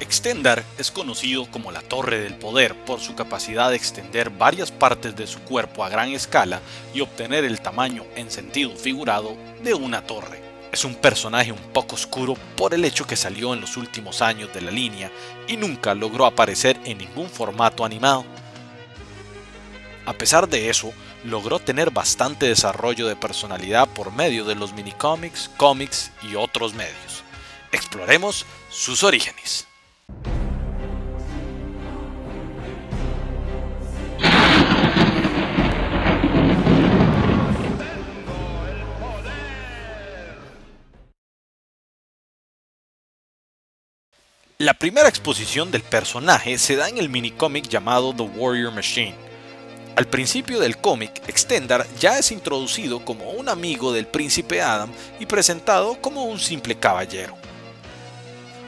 Extendar es conocido como la Torre del Poder por su capacidad de extender varias partes de su cuerpo a gran escala y obtener el tamaño en sentido figurado de una torre. Es un personaje un poco oscuro por el hecho que salió en los últimos años de la línea y nunca logró aparecer en ningún formato animado. A pesar de eso, logró tener bastante desarrollo de personalidad por medio de los minicómics, cómics y otros medios. Exploremos sus orígenes. La primera exposición del personaje se da en el minicómic llamado The Warrior Machine. Al principio del cómic, Extendar ya es introducido como un amigo del príncipe Adam y presentado como un simple caballero.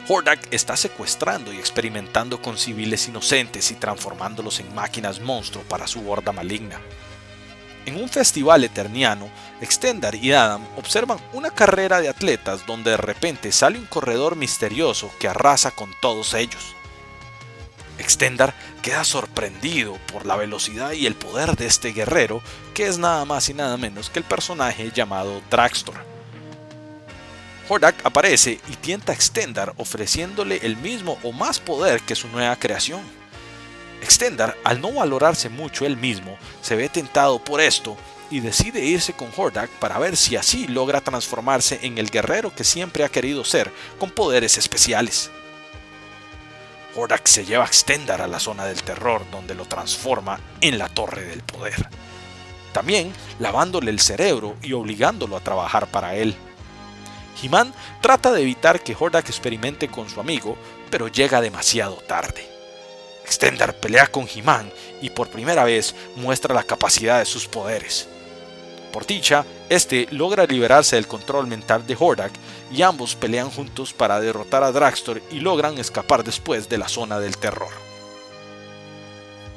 Hordak está secuestrando y experimentando con civiles inocentes y transformándolos en máquinas monstruo para su horda maligna. En un festival eterniano, Extendar y Adam observan una carrera de atletas donde de repente sale un corredor misterioso que arrasa con todos ellos. Extendar queda sorprendido por la velocidad y el poder de este guerrero, que es nada más y nada menos que el personaje llamado Dragstor. Hordak aparece y tienta a Extendar ofreciéndole el mismo o más poder que su nueva creación. Extendar, al no valorarse mucho él mismo, se ve tentado por esto y decide irse con Hordak para ver si así logra transformarse en el guerrero que siempre ha querido ser, con poderes especiales. Hordak se lleva a Extendar a la zona del terror, donde lo transforma en la Torre del Poder. También lavándole el cerebro y obligándolo a trabajar para él. He-Man trata de evitar que Hordak experimente con su amigo, pero llega demasiado tarde. Extendar pelea con He-Man y por primera vez muestra la capacidad de sus poderes. Por dicha, este logra liberarse del control mental de Hordak y ambos pelean juntos para derrotar a Dragstor y logran escapar después de la zona del terror.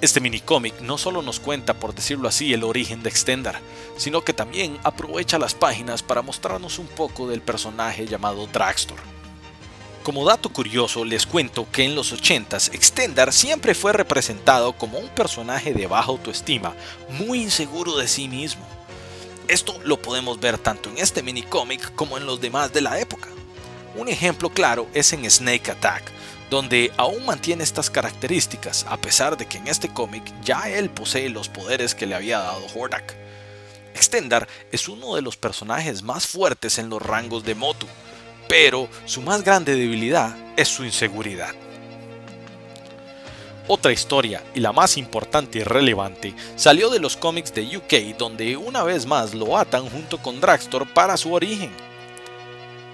Este minicómic no solo nos cuenta, por decirlo así, el origen de Extendar, sino que también aprovecha las páginas para mostrarnos un poco del personaje llamado Dragstor. Como dato curioso, les cuento que en los 80s Extendar siempre fue representado como un personaje de baja autoestima, muy inseguro de sí mismo. Esto lo podemos ver tanto en este minicómic como en los demás de la época. Un ejemplo claro es en Snake Attack, donde aún mantiene estas características a pesar de que en este cómic ya él posee los poderes que le había dado Hordak. Extendar es uno de los personajes más fuertes en los rangos de Motu, pero su más grande debilidad es su inseguridad. Otra historia, y la más importante y relevante, salió de los cómics de UK donde una vez más lo atan junto con Dragstor para su origen.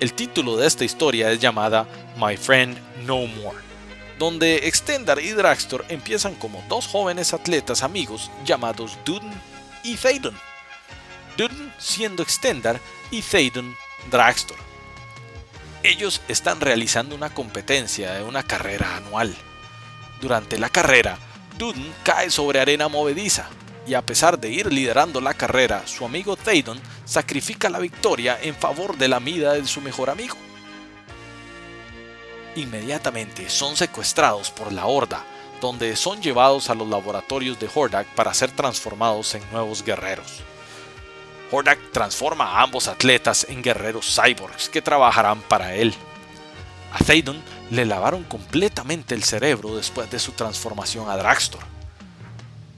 El título de esta historia es llamada My Friend No More, donde Extendar y Dragstor empiezan como dos jóvenes atletas amigos llamados Duden y Thaydon. Duden siendo Extendar y Thaydon Dragstor. Ellos están realizando una competencia de una carrera anual. Durante la carrera, Duden cae sobre arena movediza y a pesar de ir liderando la carrera, su amigo Thaydon sacrifica la victoria en favor de la vida de su mejor amigo. Inmediatamente son secuestrados por la Horda, donde son llevados a los laboratorios de Hordak para ser transformados en nuevos guerreros. Hordak transforma a ambos atletas en guerreros cyborgs que trabajarán para él. A Thaydon le lavaron completamente el cerebro después de su transformación a Dragstor.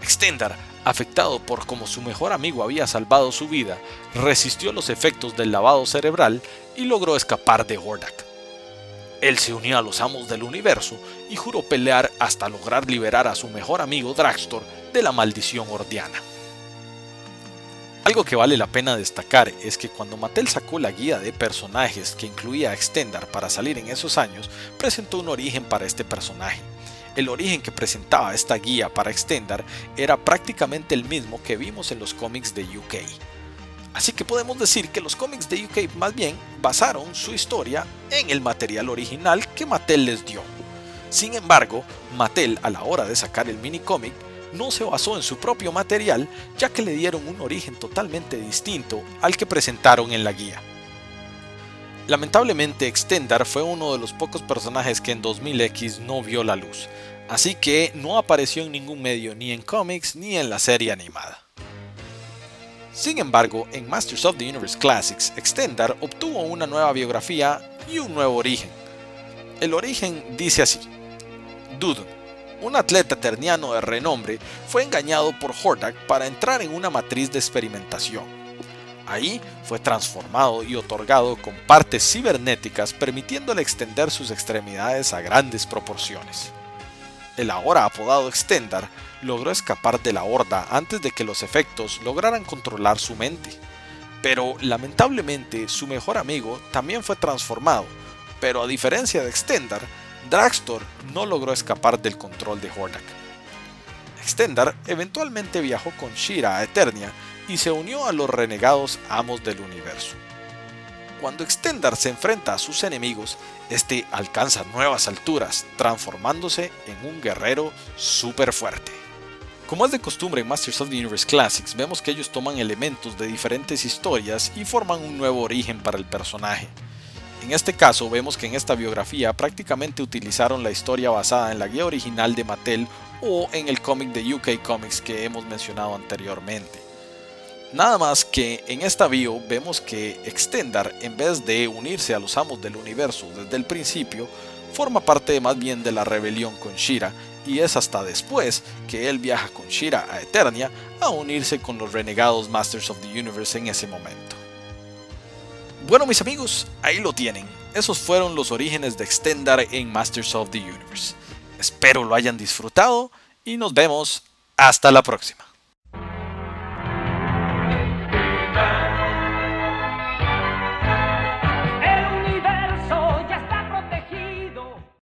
Extendar, afectado por cómo su mejor amigo había salvado su vida, resistió los efectos del lavado cerebral y logró escapar de Hordak. Él se unió a los amos del universo y juró pelear hasta lograr liberar a su mejor amigo Dragstor de la maldición hordiana. Algo que vale la pena destacar es que cuando Mattel sacó la guía de personajes que incluía a Extendar para salir en esos años, presentó un origen para este personaje. El origen que presentaba esta guía para Extendar era prácticamente el mismo que vimos en los cómics de UK. Así que podemos decir que los cómics de UK más bien basaron su historia en el material original que Mattel les dio. Sin embargo, Mattel a la hora de sacar el mini cómic no se basó en su propio material, ya que le dieron un origen totalmente distinto al que presentaron en la guía. Lamentablemente Extendar fue uno de los pocos personajes que en 2000X no vio la luz, así que no apareció en ningún medio ni en cómics ni en la serie animada. Sin embargo, en Masters of the Universe Classics, Extendar obtuvo una nueva biografía y un nuevo origen. El origen dice así: Dudon, un atleta eterniano de renombre, fue engañado por Hordak para entrar en una matriz de experimentación. Ahí fue transformado y otorgado con partes cibernéticas permitiéndole extender sus extremidades a grandes proporciones. El ahora apodado Extendar logró escapar de la horda antes de que los efectos lograran controlar su mente. Pero lamentablemente su mejor amigo también fue transformado, pero a diferencia de Extendar, Dragstor no logró escapar del control de Hordak. Extendar eventualmente viajó con Shira a Eternia y se unió a los renegados amos del universo. Cuando Extendar se enfrenta a sus enemigos, este alcanza nuevas alturas, transformándose en un guerrero súper fuerte. Como es de costumbre en Masters of the Universe Classics, vemos que ellos toman elementos de diferentes historias y forman un nuevo origen para el personaje. En este caso vemos que en esta biografía prácticamente utilizaron la historia basada en la guía original de Mattel o en el cómic de UK Comics que hemos mencionado anteriormente. Nada más que en esta bio vemos que Extendar, en vez de unirse a los amos del universo desde el principio, forma parte más bien de la rebelión con Shira, y es hasta después que él viaja con Shira a Eternia a unirse con los renegados Masters of the Universe en ese momento. Bueno mis amigos, ahí lo tienen. Esos fueron los orígenes de Extendar en Masters of the Universe. Espero lo hayan disfrutado y nos vemos hasta la próxima.